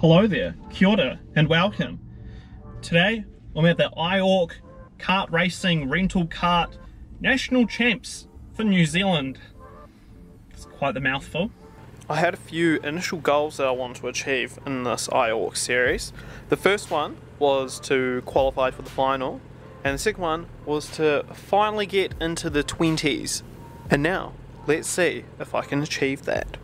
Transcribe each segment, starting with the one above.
Hello there, kia ora, and welcome. Today, I'm at the IORK Kart Racing Rental Kart National Champs for New Zealand. It's quite the mouthful. I had a few initial goals that I wanted to achieve in this IORK series. The first one was to qualify for the final, and the second one was to finally get into the 20s. And now, let's see if I can achieve that.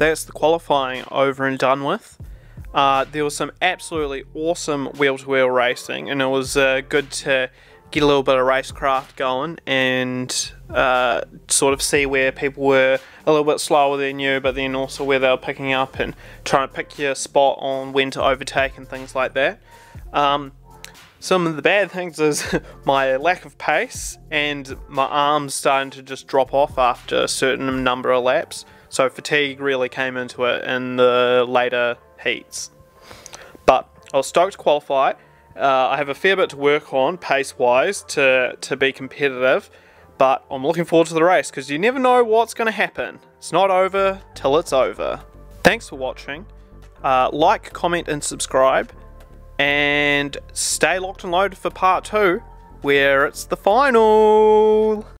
That's the qualifying over and done with. Uh, there was some absolutely awesome wheel-to-wheel racing and it was uh, good to get a little bit of racecraft going and uh, sort of see where people were a little bit slower than you, but then also where they were picking up and trying to pick your spot on when to overtake and things like that. Um, some of the bad things is my lack of pace and my arms starting to just drop off after a certain number of laps. So fatigue really came into it in the later heats. But I was stoked to qualify. Uh, I have a fair bit to work on pace-wise to, to be competitive, but I'm looking forward to the race because you never know what's going to happen. It's not over till it's over. Thanks for watching. Uh, like, comment and subscribe. And stay locked and loaded for part two, where it's the final.